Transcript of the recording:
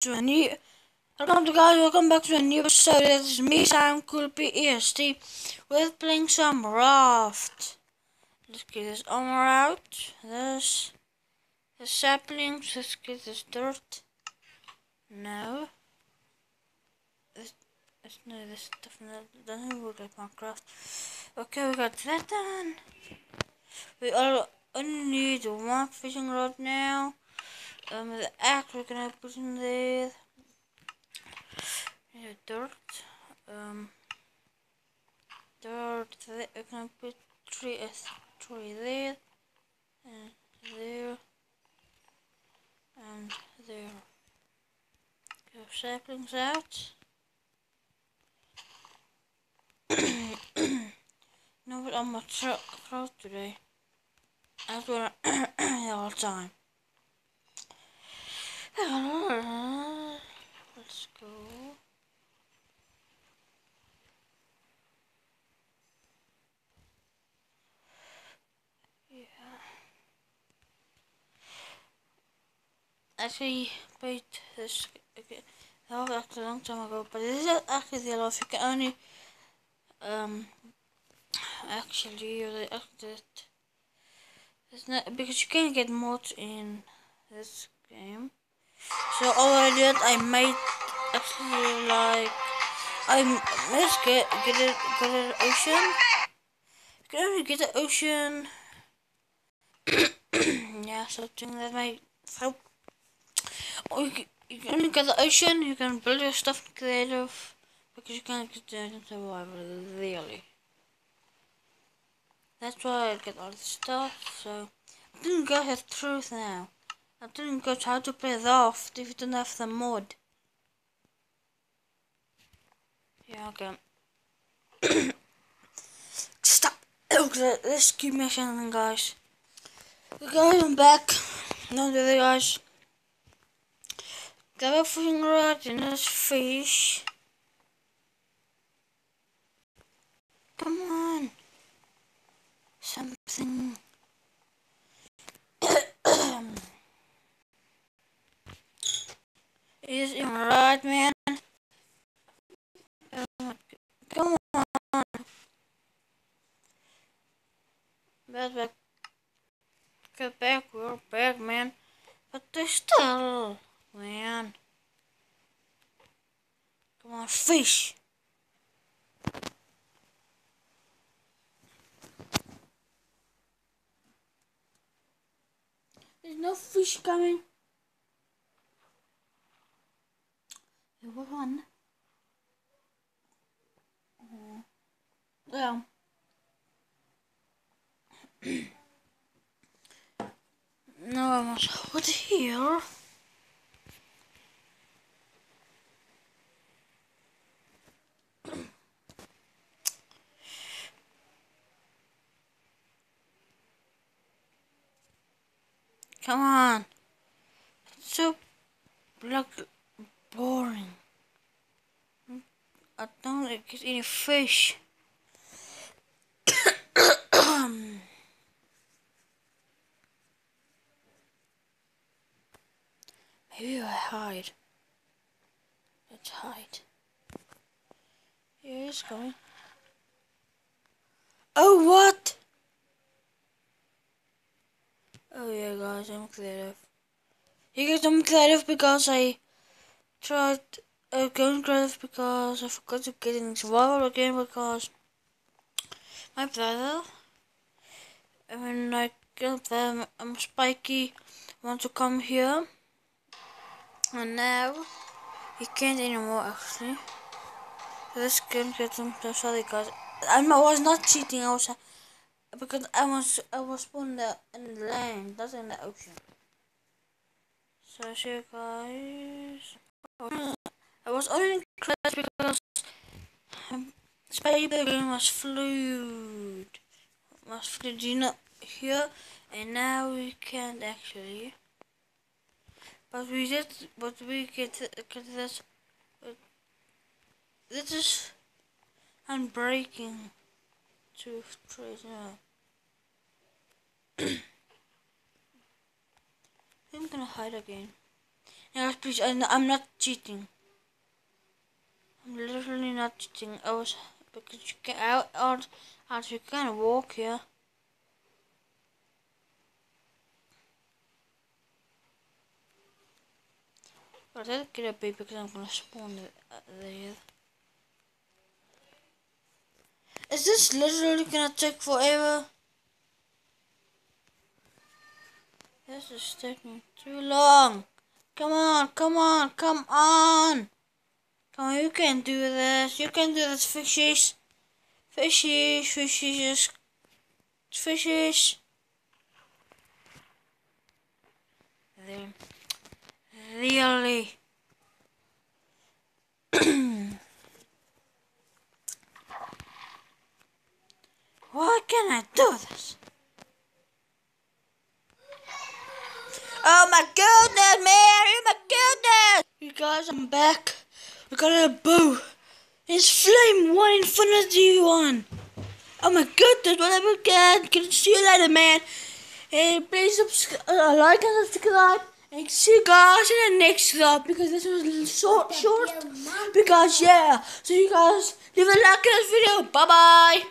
to a new Welcome to guys, welcome back to a new episode. This is me, Sam Coolby EST, with playing some Raft. Let's get this armor out. This the saplings, let's get this dirt. No. This, this no this stuff doesn't work like Minecraft. Okay, we got that done. We all only need one fishing rod now. Um the axe we're gonna put in there dirt. Um, dirt. There. I can put three, uh, three there, and there, and there. Go saplings out. know what I'm gonna throw today? That's what I all the time. Let's go. Yeah. actually played this actually a long time ago, but this is actually the love you can only um actually use it it's not because you can get mods in this game. So all I did I made actually like I let's get get it get an ocean. You can only get the ocean yeah, something that might help or you can, you can get the ocean, you can build your stuff creative, because you can't get it in survival, really. That's why I get all the stuff, so... I didn't go have truth now. I didn't go how to play off if you don't have the mod. Yeah, okay. Stop! Okay, let's keep messing guys. Guys, I'm back. No, the guys. Got a fishing rod and this fish. Come on. Something. Is right, man? Oh come on. Back. Get back, we're back, man. But they're still man. Come on, fish. There's no fish coming. There was one. Uh, yeah. no, I must put here. Come on. It's so like boring. I don't like any fish. Maybe I hide. Let's hide. Here he's going. Oh, what? Oh yeah guys, I'm creative. You guys, I'm creative because I tried uh, going creative because I forgot to get in survival again because my brother and when I killed them, I'm spiky want to come here and now he can't anymore actually. This game get him so sorry guys. I was not cheating, I was because I was I was there in the land, not in the ocean. So see guys. I was only crashed because um, Spider-Man was fluid. Was fluid you know here and now we can't actually. But we did but we get get this this is unbreaking three, yeah. I'm gonna hide again. Yes, please. I'm not cheating. I'm literally not cheating. I was because you can out out out you can walk here. But I get a baby because I'm gonna spawn uh, there. Is this literally gonna take forever? This is taking too long. Come on, come on, come on. Come on, you can do this. You can do this, fishies. Fishies, fishies, fishies. Really? Why can I do this? Oh my goodness, man! Oh my goodness! You guys, I'm back. Got a bow. It's flame one in front of infinity one. Oh my goodness, whatever can. Can see you later, man. And please subscribe, uh, like and subscribe. And see you guys in the next vlog because this was short, short. Because yeah, so you guys leave a like on this video. Bye bye.